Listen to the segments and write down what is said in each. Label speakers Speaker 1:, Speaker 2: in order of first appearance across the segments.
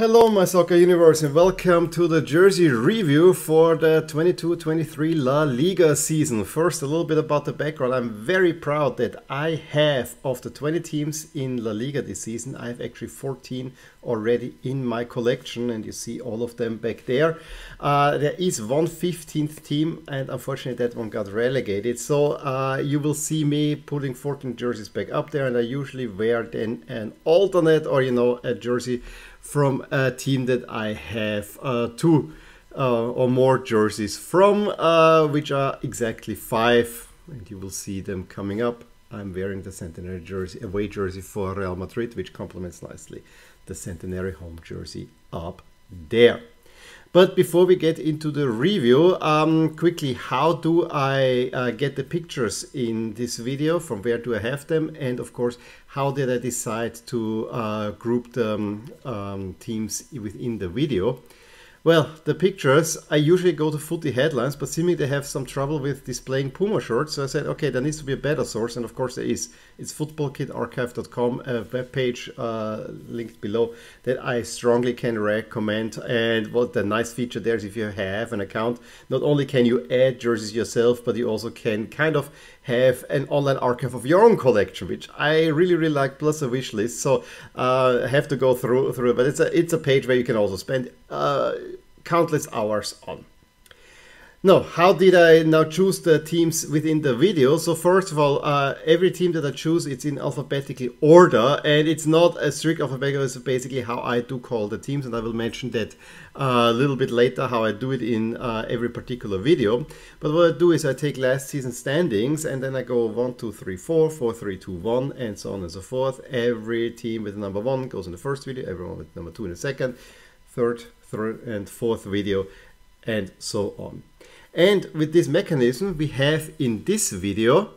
Speaker 1: Hello my soccer universe and welcome to the jersey review for the 22-23 La Liga season. First a little bit about the background. I'm very proud that I have of the 20 teams in La Liga this season, I have actually 14 already in my collection and you see all of them back there. Uh, there is one 15th team and unfortunately that one got relegated. So uh, you will see me putting 14 jerseys back up there and I usually wear then an alternate or you know a jersey from a team that I have uh, two uh, or more jerseys from, uh, which are exactly five, and you will see them coming up. I'm wearing the Centenary jersey, away jersey for Real Madrid, which complements nicely the Centenary home jersey up there. But before we get into the review, um, quickly, how do I uh, get the pictures in this video? From where do I have them? And of course, how did I decide to uh, group the um, teams within the video? Well, the pictures, I usually go to footy headlines, but seemingly they have some trouble with displaying Puma shorts. So I said, okay, there needs to be a better source. And of course there is. It's footballkitarchive.com, a webpage uh, linked below that I strongly can recommend. And what the nice feature there is if you have an account, not only can you add jerseys yourself, but you also can kind of have an online archive of your own collection, which I really, really like, plus a wish list. So uh, have to go through through it, but it's a it's a page where you can also spend uh, countless hours on. Now, how did I now choose the teams within the video? So first of all, uh, every team that I choose, it's in alphabetical order, and it's not a strict alphabetical, it's basically how I do call the teams, and I will mention that uh, a little bit later, how I do it in uh, every particular video. But what I do is I take last season standings, and then I go 1, 2, 3, 4, 4, 3, 2, 1, and so on and so forth. Every team with number 1 goes in the first video, everyone with number 2 in the second, third, third, and fourth video, and so on. And with this mechanism we have in this video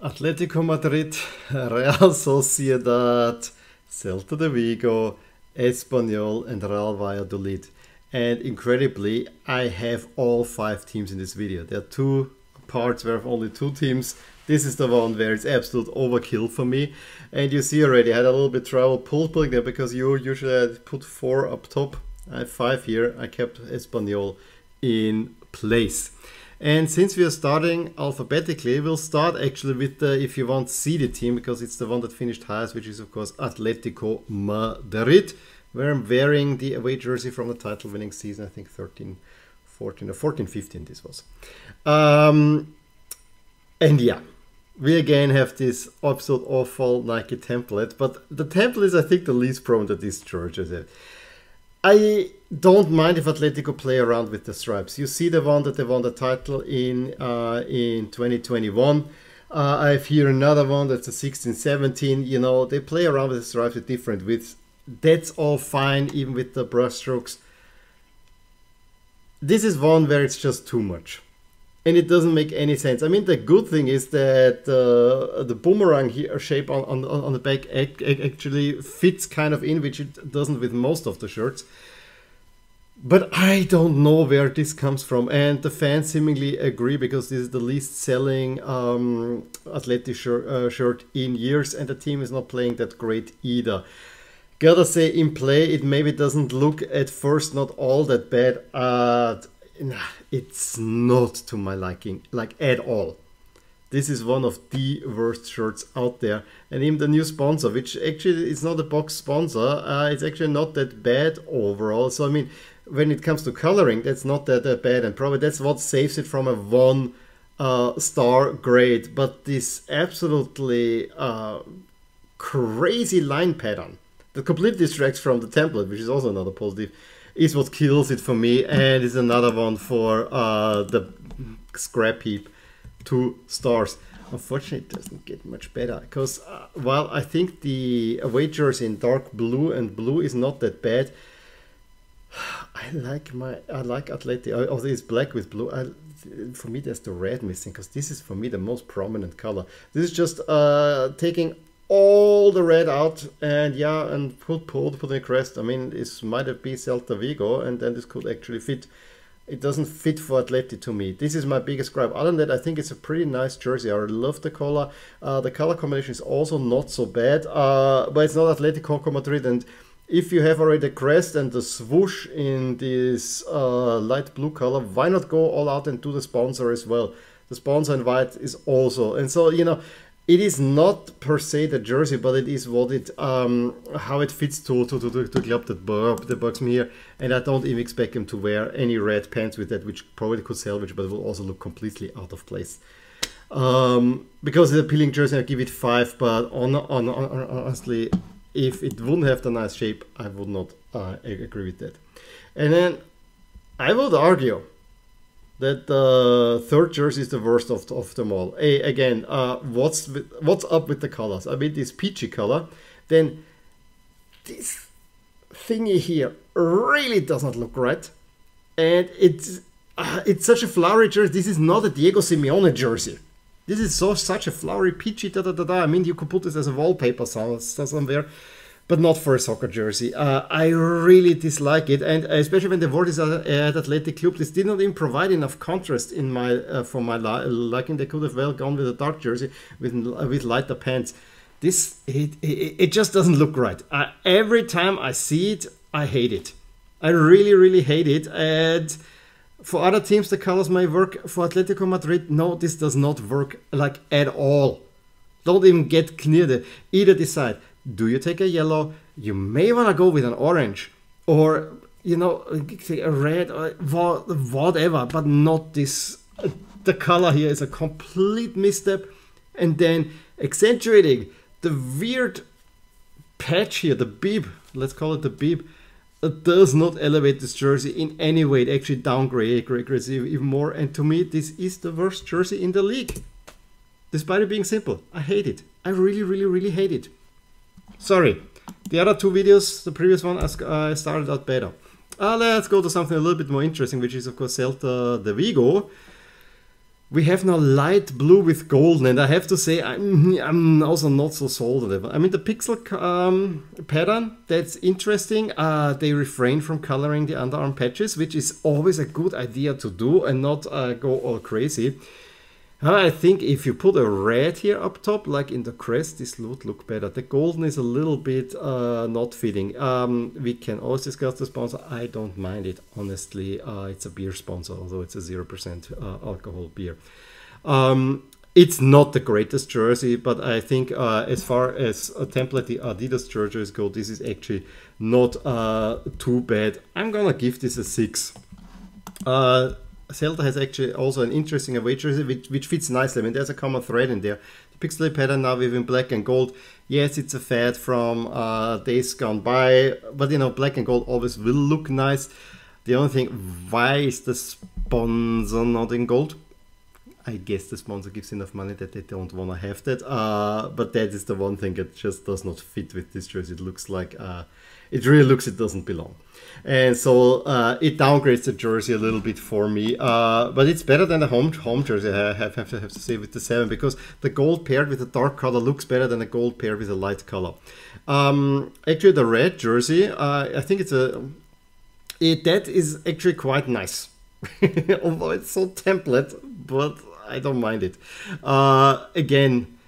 Speaker 1: Atletico Madrid, Real Sociedad, Celta de Vigo, Espanyol and Real Valladolid. And incredibly, I have all five teams in this video. There are two parts where I have only two teams. This is the one where it's absolute overkill for me. And you see already, I had a little bit trouble pulling there because you usually put four up top. I have five here. I kept Espanyol in place. And since we are starting alphabetically, we'll start actually with the, if you want, seeded team, because it's the one that finished highest, which is, of course, Atletico Madrid, where I'm wearing the away jersey from the title winning season, I think 13, 14, or 14, 15 this was. Um, and yeah, we again have this absolute awful Nike template, but the template is, I think, the least prone to this jersey. I don't mind if Atletico play around with the stripes. You see the one that they won the title in uh, in 2021. Uh, I have here another one that's a 16-17. You know, they play around with the stripes with different widths. That's all fine, even with the brushstrokes. This is one where it's just too much. And it doesn't make any sense. I mean, the good thing is that uh, the boomerang here shape on, on, on the back actually fits kind of in, which it doesn't with most of the shirts. But I don't know where this comes from, and the fans seemingly agree because this is the least selling um, athletic shir uh, shirt in years, and the team is not playing that great either. Gotta say, in play, it maybe doesn't look at first not all that bad. Uh, it's not to my liking, like at all. This is one of the worst shirts out there. And even the new sponsor, which actually is not a box sponsor, uh, it's actually not that bad overall. So, I mean, when it comes to coloring, that's not that, that bad, and probably that's what saves it from a one uh, star grade. But this absolutely uh, crazy line pattern that completely distracts from the template, which is also another positive, is what kills it for me, and is another one for uh, the scrap heap, two stars. Unfortunately, it doesn't get much better because uh, while I think the away jersey in dark blue and blue is not that bad, I like my I like Atleti. Although it's black with blue. I, for me, there's the red missing because this is for me the most prominent color. This is just uh, taking all the red out and yeah, and put pulled put a crest. I mean, this might have been Celta Vigo, and then this could actually fit. It doesn't fit for Atleti to me. This is my biggest gripe. Other than that, I think it's a pretty nice jersey. I love the color. Uh, the color combination is also not so bad, uh, but it's not Atletico Madrid and if you have already the crest and the swoosh in this uh, light blue color, why not go all out and do the sponsor as well? The sponsor in white is also, and so you know, it is not per se the jersey, but it is what it, um, how it fits to to to, to, club that, bug, that bugs me here. And I don't even expect him to wear any red pants with that, which probably could salvage, but will also look completely out of place. Um, because it's a peeling jersey, I give it five. But on, on, on, honestly, if it wouldn't have the nice shape, I would not uh, agree with that. And then I would argue that the third jersey is the worst of, of them all. Again, uh, what's with, what's up with the colors? I mean, this peachy color, then this thingy here really does not look right, and it's uh, it's such a flowery jersey. This is not a Diego Simeone jersey. This is so such a flowery peachy da da da da. I mean, you could put this as a wallpaper somewhere, but not for a soccer jersey. Uh, I really dislike it, and especially when the wore this at Athletic Club, this did not even provide enough contrast in my uh, for my liking. They could have well gone with a dark jersey with with lighter pants. This it, it, it just doesn't look right. Every time I see it, I hate it. I really really hate it, and for other teams, the colors may work. For Atletico Madrid, no, this does not work like at all. Don't even get near the. Either decide. Do you take a yellow? You may want to go with an orange, or you know, a red, uh, or whatever, but not this. Uh, the color here is a complete misstep, and then accentuating the weird patch here, the bib. Let's call it the bib it uh, does not elevate this jersey in any way. It actually downgrades even more. And to me, this is the worst jersey in the league. Despite it being simple, I hate it. I really, really, really hate it. Sorry. The other two videos, the previous one, I started out better. Uh, let's go to something a little bit more interesting, which is of course Celta de Vigo we have now light blue with golden, and I have to say I'm, I'm also not so sold on it. I mean the pixel um, pattern that's interesting. Uh, they refrain from coloring the underarm patches, which is always a good idea to do and not uh, go all crazy. I think if you put a red here up top, like in the crest, this would look better. The golden is a little bit uh, not fitting. Um, we can always discuss the sponsor. I don't mind it, honestly. Uh, it's a beer sponsor, although it's a 0% uh, alcohol beer. Um, it's not the greatest jersey, but I think uh, as far as a template the Adidas jerseys go, this is actually not uh, too bad. I'm gonna give this a 6. Celta has actually also an interesting away jersey which, which fits nicely. I mean, there's a common thread in there. The pixely pattern now with in black and gold. Yes, it's a fad from uh, days gone by, but you know, black and gold always will look nice. The only thing, why is the sponsor not in gold? I guess the sponsor gives enough money that they don't want to have that. Uh, but that is the one thing that just does not fit with this jersey. It looks like uh, it really looks it doesn't belong. And so uh, it downgrades the jersey a little bit for me, uh, but it's better than the home home jersey. I have, have, to, have to say with the seven because the gold paired with the dark color looks better than the gold paired with a light color. Um, actually, the red jersey, uh, I think it's a it, that is actually quite nice, although it's so template, but I don't mind it. Uh, again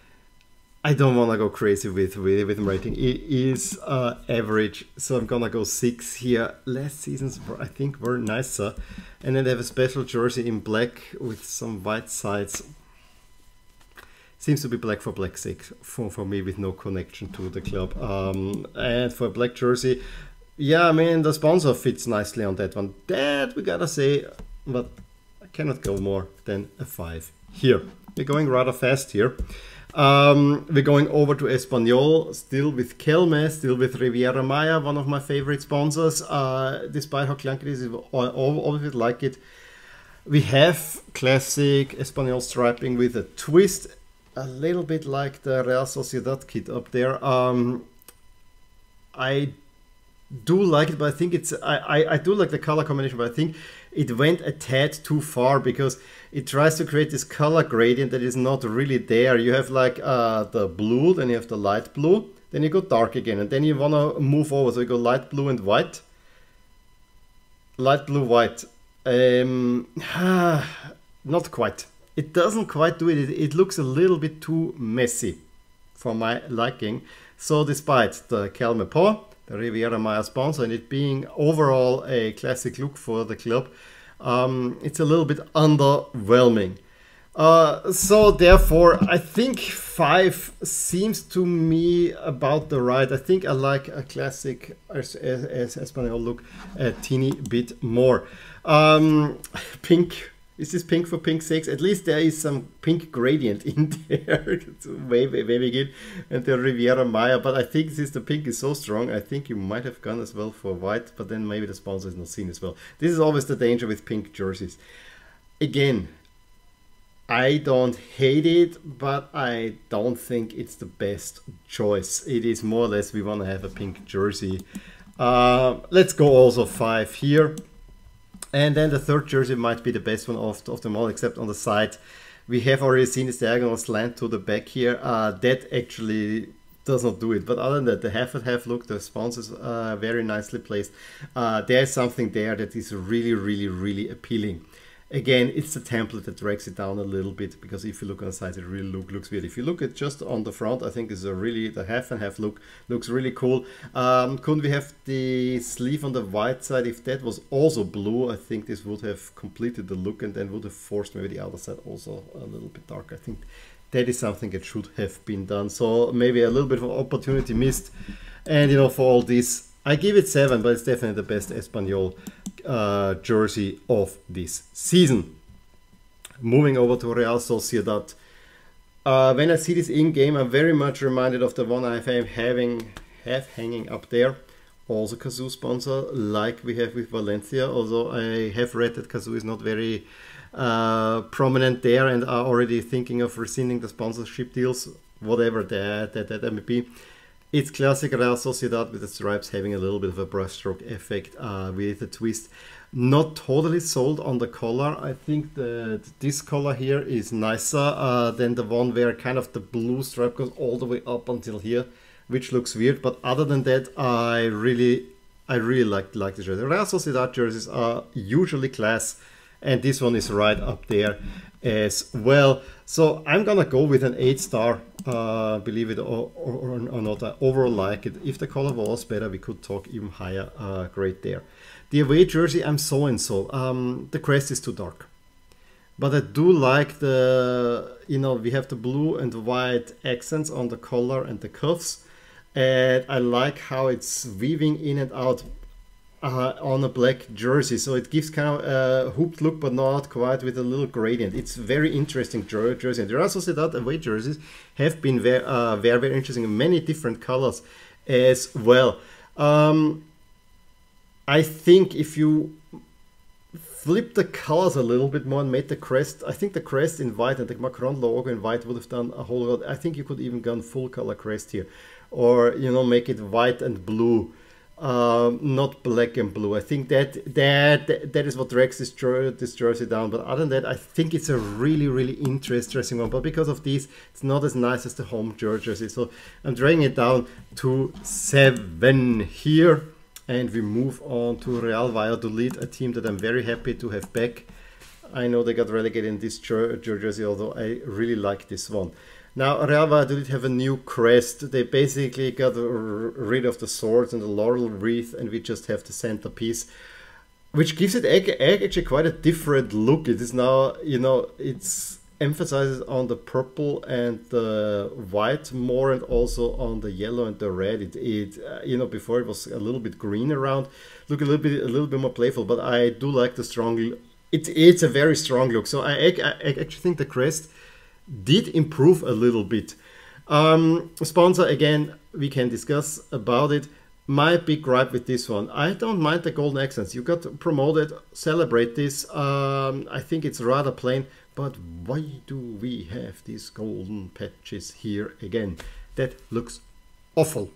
Speaker 1: I don't want to go crazy with, with, with rating. It is uh, average, so I'm gonna go six here. Last seasons were, I think, were nicer. And then they have a special jersey in black with some white sides. Seems to be black for black sake for, for me with no connection to the club. Um, and for a black jersey, yeah, I mean, the sponsor fits nicely on that one. That we gotta say, but cannot go more than a five here. We're going rather fast here. Um, we're going over to Espanyol, still with Kelme, still with Riviera Maya, one of my favorite sponsors. Uh, despite how clunky it is, I always like it. We have classic Espanyol striping with a twist, a little bit like the Real Sociedad kit up there. Um, I do like it, but I think it's I, I, I do like the color combination, but I think it went a tad too far because it tries to create this color gradient that is not really there. You have like uh, the blue, then you have the light blue, then you go dark again, and then you want to move over. So you go light blue and white, light blue, white. Um, not quite. It doesn't quite do it. it. It looks a little bit too messy for my liking. So despite the Kelme Paw, Riviera Maya sponsor and it being overall a classic look for the club, um, it's a little bit underwhelming. Uh, so therefore, I think five seems to me about the right. I think I like a classic as, as, Espanyol look a teeny bit more. Um, pink. Is this pink for pink six? At least there is some pink gradient in there. it's way, way, way big And the Riviera Maya. But I think since the pink is so strong, I think you might have gone as well for white. But then maybe the sponsor is not seen as well. This is always the danger with pink jerseys. Again, I don't hate it, but I don't think it's the best choice. It is more or less we want to have a pink jersey. Uh, let's go also five here. And then the third jersey might be the best one of, of them all, except on the side. We have already seen this diagonal slant to the back here. Uh, that actually does not do it. But other than that, the half and half look, the sponsors are very nicely placed. Uh, there's something there that is really, really, really appealing again, it's the template that drags it down a little bit because if you look on the side, it really look, looks weird. If you look at just on the front, I think is a really the half and half look looks really cool. Um, couldn't we have the sleeve on the white side? If that was also blue, I think this would have completed the look and then would have forced maybe the other side also a little bit darker. I think that is something that should have been done. So maybe a little bit of opportunity missed. And you know, for all this, I give it seven, but it's definitely the best Espanyol uh, jersey of this season. Moving over to Real Sociedad. Uh, when I see this in game, I'm very much reminded of the one I have having have hanging up there. Also Kazoo sponsor, like we have with Valencia. Although I have read that Kazoo is not very uh, prominent there and are already thinking of rescinding the sponsorship deals, whatever that that, that may be. It's classic Real Sociedad with the stripes having a little bit of a brushstroke effect uh, with a twist. Not totally sold on the color. I think that this color here is nicer uh, than the one where kind of the blue stripe goes all the way up until here, which looks weird. But other than that, I really, I really like like the jersey. Real Sociedad jerseys are usually class, and this one is right up there as well. So I'm gonna go with an eight star uh, believe it or, or, or, not, I overall like it. If the color was better, we could talk even higher uh, grade there. The away jersey, I'm so and so. Um, the crest is too dark. But I do like the, you know, we have the blue and the white accents on the collar and the cuffs. And I like how it's weaving in and out uh, on a black jersey. So it gives kind of a hooped look, but not quite with a little gradient. It's very interesting jersey. And Real Sociedad away jerseys have been very, uh, very, very interesting in many different colors as well. Um, I think if you flip the colors a little bit more and made the crest, I think the crest in white and the Macron logo in white would have done a whole lot. I think you could even gone full color crest here. Or, you know, make it white and blue um, not black and blue. I think that that that is what drags this, jer- this jersey down. But other than that, I think it's a really really interesting one. But because of these, it's not as nice as the home jersey. So I'm dragging it down to seven here, and we move on to Real Valladolid, a team that I'm very happy to have back. I know they got relegated in this jersey, although I really like this one. Now, Real Valladolid have a new crest. They basically got rid of the swords and the laurel wreath, and we just have the centerpiece, which gives it actually quite a different look. It is now, you know, it's emphasizes on the purple and the white more, and also on the yellow and the red. It, it uh, you know, before it was a little bit green around, look a little bit, a little bit more playful. But I do like the strong. It, it's a very strong look. So I, I, I actually think the crest did improve a little bit. Um, sponsor, again, we can discuss about it. My big gripe with this one, I don't mind the golden accents. You got promoted, celebrate this. Um, I think it's rather plain, but why do we have these golden patches here again? That looks awful.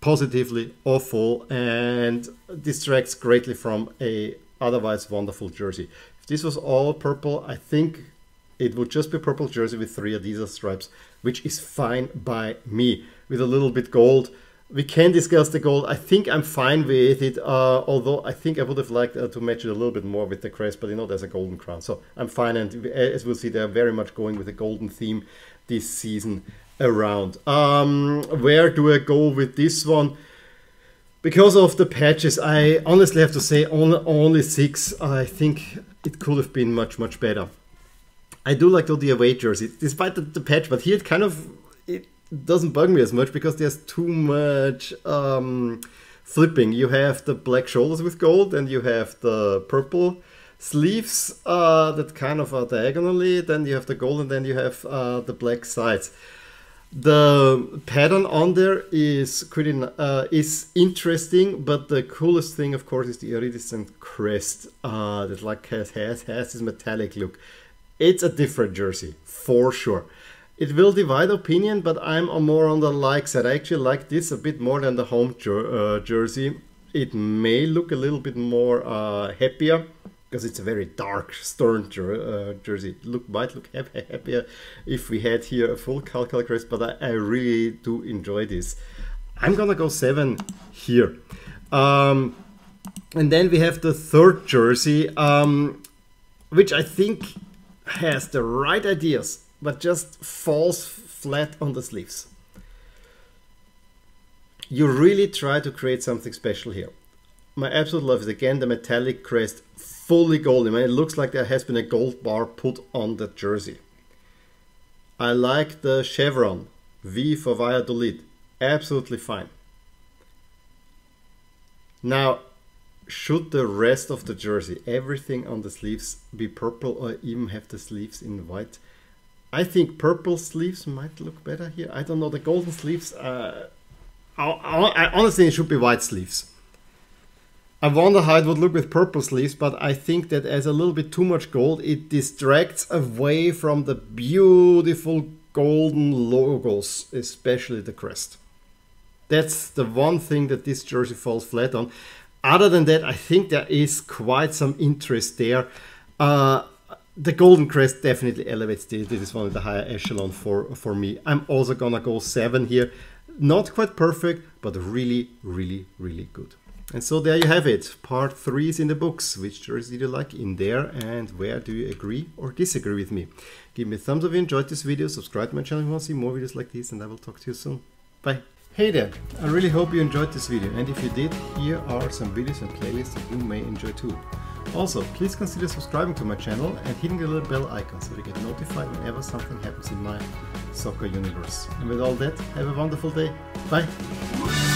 Speaker 1: Positively awful and distracts greatly from a otherwise wonderful jersey. If this was all purple, I think it would just be purple jersey with three Adidas stripes, which is fine by me. With a little bit gold, we can discuss the gold. I think I'm fine with it, uh, although I think I would have liked uh, to match it a little bit more with the crest, but you know, there's a golden crown. So I'm fine, and as we'll see, they're very much going with a golden theme this season around. Um, where do I go with this one? because of the patches, I honestly have to say only, only six. I think it could have been much, much better. I do like the away jersey, despite the, the, patch, but here it kind of it doesn't bug me as much because there's too much um, flipping. You have the black shoulders with gold, and you have the purple sleeves uh, that kind of are diagonally. Then you have the gold, and then you have uh, the black sides. The pattern on there is pretty uh, is interesting, but the coolest thing, of course, is the iridescent crest uh, that like has has has this metallic look. It's a different jersey for sure. It will divide opinion, but I'm more on the like side. I actually like this a bit more than the home jer uh, jersey. It may look a little bit more uh, happier because it's a very dark, stern jer uh, jersey. Look, might look happier if we had here a full Calcal crest, but I, I, really do enjoy this. I'm gonna go seven here. Um, and then we have the third jersey, um, which I think has the right ideas, but just falls flat on the sleeves. You really try to create something special here. My absolute love is again the metallic crest fully golden. it looks like there has been a gold bar put on the jersey. I like the chevron. V for Valladolid. Absolutely fine. Now, should the rest of the jersey, everything on the sleeves, be purple or even have the sleeves in white? I think purple sleeves might look better here. I don't know. The golden sleeves, uh, I, I, honestly, it should be white sleeves. I wonder how it would look with purple sleeves, but I think that as a little bit too much gold, it distracts away from the beautiful golden logos, especially the crest. That's the one thing that this jersey falls flat on. Other than that, I think there is quite some interest there. Uh, the golden crest definitely elevates this. This is one of the higher echelon for, for me. I'm also gonna go seven here. Not quite perfect, but really, really, really good. And so there you have it. Part 3 is in the books. Which jersey do you like in there and where do you agree or disagree with me? Give me a thumbs up if you enjoyed this video, subscribe to my channel if you want to see more videos like this and I will talk to you soon. Bye. Hey there, I really hope you enjoyed this video and if you did, here are some videos and playlists that you may enjoy too. Also, please consider subscribing to my channel and hitting the little bell icon so you get notified whenever something happens in my soccer universe. And with all that, have a wonderful day. Bye!